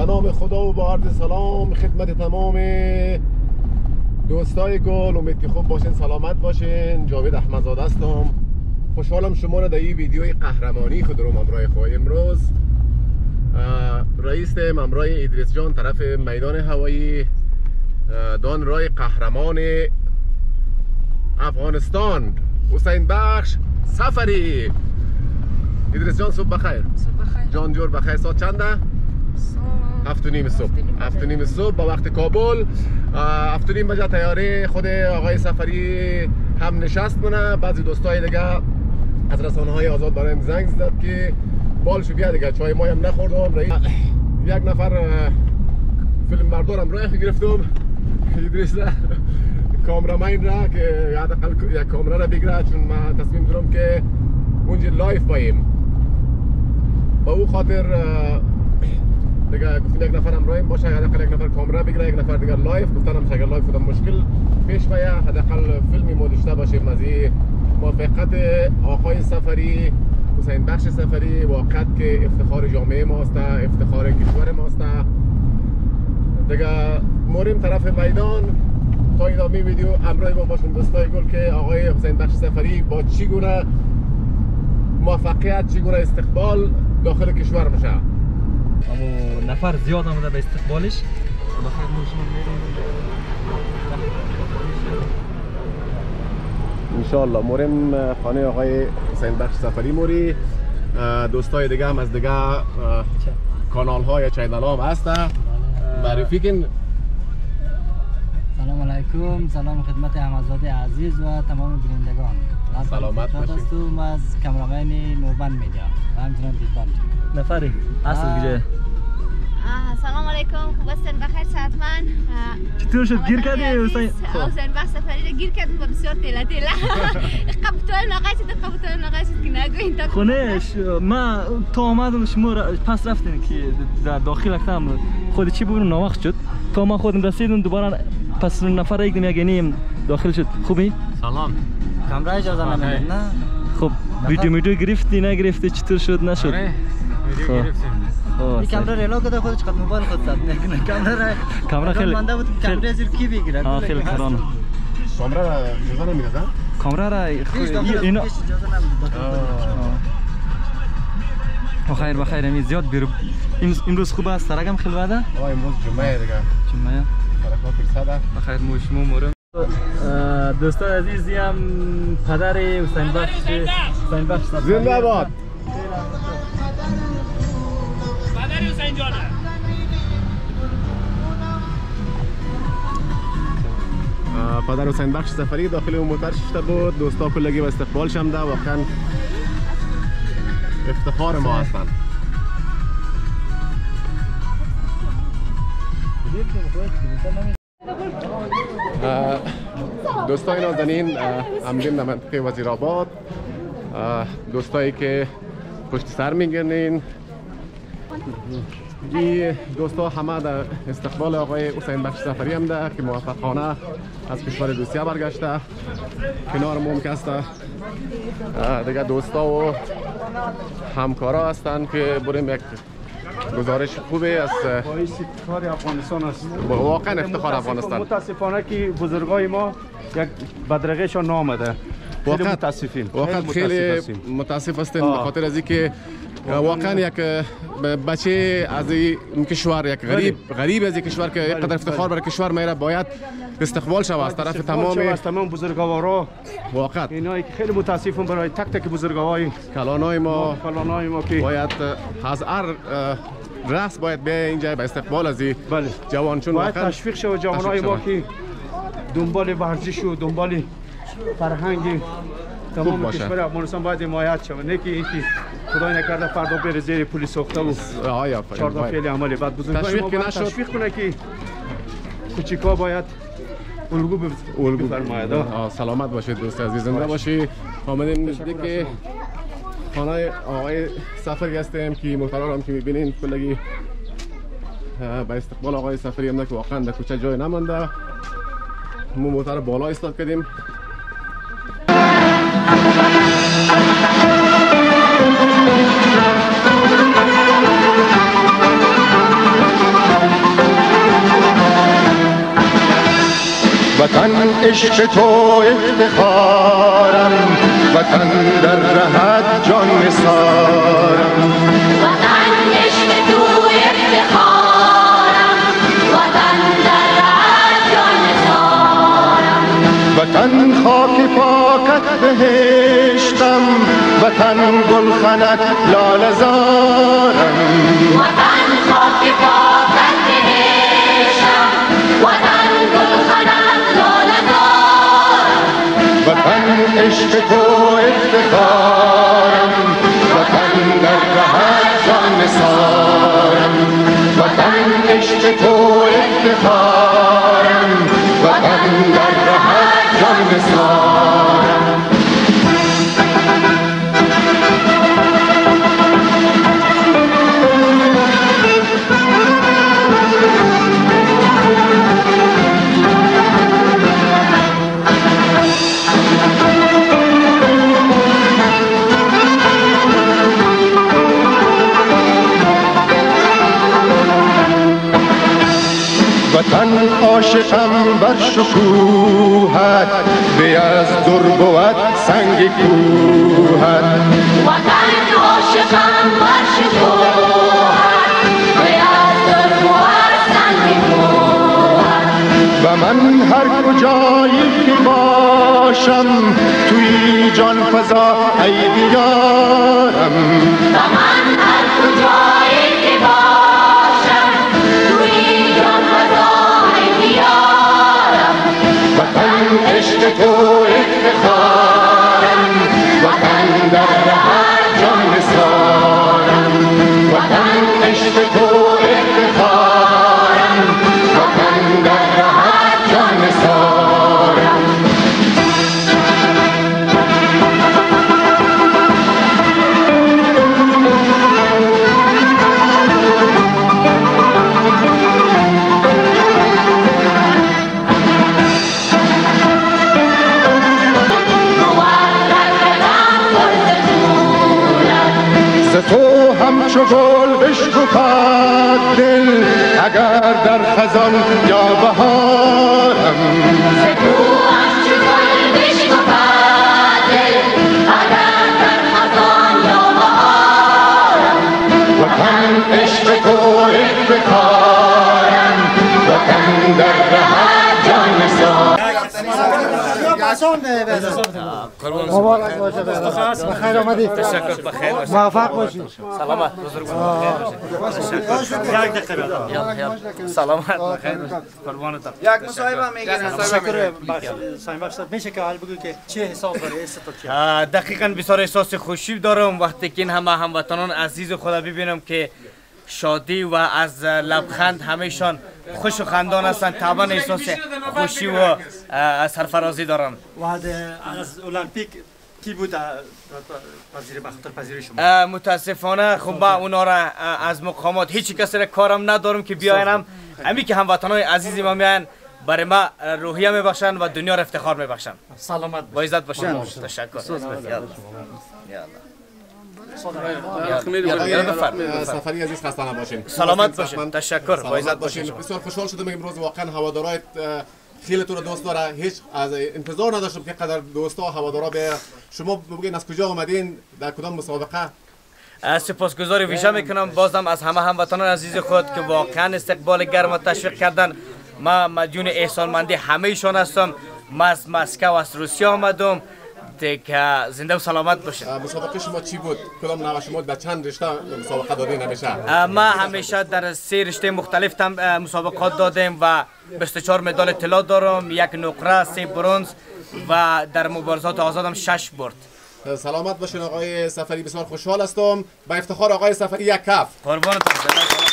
به نام خدا و با عرض سلام خدمت تمام دوستای گل. امید که خوب باشین سلامت باشین. جاوید احمدزاده هستم. خوشحالم شما را در این ویدیوی قهرمانی خود رو امرای خواهی امروز. رئیس ممرای ادریس جان طرف میدان هوایی دان رای قهرمان افغانستان. حسین بخش سفری. ادریس جان صبح بخیر. صبح بخیر. جان جور بخیر. ساعت چنده؟ هفت نیم صبح. هفت نیم صبح با وقت کابل. هفت نیم بجا تیاره خود آقای سفری هم نشست مونه بعضی دوستای دیگه از رسانه های آزاد برایم زنگ زد که بال شو بیا دیگه چای مایم نخوردم. رئیس یک نفر فیلم بردارم راه گرفتم. ادریس کامرامین را که حداقل یک کامرا را بگیره چون من تصمیم دارم که اونجا live بیایم به او خاطر دیگه گفتیم یک نفر همراهیم باشه حداقل یک نفر کامرا بگیره یک نفر دیگه live. گفتنم اگر live بودم مشکل پیش بیاد. حداقل فیلمی ما داشته باشیم از موفقیت آقای سفری حسین بخش سفری واقعا که افتخار جامعه ماست افتخار کشور ماست. دیگه موریم طرف میدان. تا ادامه ویدیو همراه ما باشین دوستای گل که آقای حسین بخش سفری با چی گونه موفقیت چی گونه استقبال داخل کشور میشه نفر زیاد آمده به استقبالش. انشالله موریم خانه آقای حسین بخش سفری موری. دوستای دیگه هم از دیگه کانال های چینل هم هسته معرفی کن سلام علیکم. سلام خدمت احمدزاده عزیز و تمام بینندگان. سلامت باشید از کامرامین نوربند میدیا و همچنان دیدبان. نفری. اصل گیره سلام علیکم. خوب هستین؟ بخیر صحتمند چطور شد؟ گیر کردی حسین حسین بخش سفری گیر کردم با بسیار تیلا تیلا قبطال نقای شد قبطال نقای شد که نگوین تا خونش ما تو آمدم شما پس رفتین که در داخل اکتم خود چی بگویم ناوقت شد. تا ما خودم رسیدم دوباره پس نفر یک یک نیم داخل شد. خوبی؟ سلام. کامرا اجازه نمی‌دید نه؟ خب ویدیو میدیو گرفتی نگرفتی چطور شد نشد؟ آره ویدیو گرفتیم. این کامرا ریلو کده خودش قد موبایل خود زد نه کامرا را کامرا خیلی مانده بود کامرا زیر کی بگیره آه خیلی کران کامرا را اجازه نمی‌داد کامرا را اینا بخیر بخیر امید زیاد بیرو امروز خوب است سرگم خیلی بده آه امروز جمعه دیگه جمعه حرکات فرصت بخیر مو شما مورم دوستان عزیزی هم پدر حسین بخش حسین بخش زنده باد پدر حسین جانه. پدر حسین بخش سفری داخل اون موتر شفته بود. دوستا کلگی و استقبال شمده واقعا افتخار ما هستن. دوستای نازنین امریم در منطقه وزیر آباد. دوستایی که پشت سر میگرنین این دوستا همه در استقبال آقای حسین بخش سفری هم ده که موفقانه از کشور روسیه برگشته. کنار ممکسته دیگه دوستا و همکارا هستند که بریم یک گزارش خوبی از کار افغانستان است. واقعا افتخار افغانستان. متاسفانه که بزرگای ما یک بدرقهشان نامده. واقعا متاسفیم واقعا خیلی متاسف هستیم به. خاطر از اینکه واقعا یک بچه از این کشور یک غریب غریب از این کشور که اینقدر افتخار برای کشور میره باید استقبال شود از طرف تمام از تمام بزرگوارا واقعا اینایی که خیلی متاسفم برای تک تک بزرگوارای کلانای ما کلانای ما که باید از هر رأس باید به اینجا به استقبال از بله جوان چون باید تشویق شود جوانای ما که دنبال ورزش و دنبال فرهنگ تمام باشه. کشور افغانستان باید حمایت شود. نه که اینکه خدای نکرده فردا بره زیر پلیس سوخته و. چهار تا باید. فعل عملی بعد بزرگای تشویق که نشد. تشویق کنه که کوچیکا باید الگو بف- الگو. بفرماید. سلامت باشید دوست عزیز. زنده باشی. آمدیم نزدیک که خانه آقای سفری هستیم که محترم هم که می‌بینین. کلگی به استقبال آقای سفری هم که واقعا در کوچه جای نمانده. مو موتر بالا استاد کردیم. وطن عشق تو افتخارم وطن در رهت جان نسارم وطن خاک پاکت بهشتم وطن گلخنت لاله زارم. وطن خاک پاکت بهشتم وطن گلخنت لاله زارم. وطن عشق تو افتخارم وطن عاشقم بر شکوهت به از در بود سنگ کوهت. وطن عاشقم بر شکوهت به از در بود سنگ کوهت. و من هر کجایی که باشم توی جان فضا ای بیارم و من وطن عشق تو تو همچو گل بشکفد دل اگر در خزان یا بهارم تو همچو گل بشکفد دل اگر در خزان یا بهارم وطن عشق تو افتخارم وطن در رهت جان نثارم مبارک باشه بخیر آمدی تشکر بخیر باشید موفق باشی سلامت بزرگوار دقیقه. سلامت یک مصاحبه می‌گیرم تشکر که حال بگو که چه حساب چی آه، دقیقا بسیار احساس خوشی دارم وقتی که این همه هموطنان عزیز خدا ببینم که شادی و از لبخند همیشان خوش و خندان هستند. طبعا احساس خوشی و سرفرازی دارم. و از المپیک کی بود؟ پذیر بخاطر پذیری شما. متاسفانه خب من اونا را از مقامات هیچ کسی را کارم ندارم که بیاینم. امی که هموطنان عزیز ما میان برای ما روحیه میبخشن و دنیا را افتخار میبخشن. سلامت با عزت باشید. تشکر. سفری عزیز خسته نباشین. سلامت. باشین. تشکر. سلامت عزت باشین. بسیار خوشحال شدم امروز واقعا هوادارای خیلی تو رو دوست داره هیچ از انتظار نداشتم که قدر دوستا و هوادارا به شما بگین از کجا آمدین در کدام مسابقه. از سپاسگزاری ویژه می‌کنم. بازم از همه هموطنان عزیز خود که واقعا استقبال گرم و تشویق کردن. ما مدیون احسانمندی همه ایشان هستم. ما از مسکو و از روسیه آمدم. که زنده و سلامت باشید مسابقه شما چی بود؟ کدام نوع شما؟ در چند رشته مسابقه دادین همیشه؟ ما همیشه در سه رشته مختلف مسابقات دادیم و 24 مدال طلا دارم یک نقره سه برنز و در مبارزات آزادم شش برد. سلامت باشین آقای سفری بسیار خوشحال هستم. با افتخار آقای سفری یک کف قربانتون.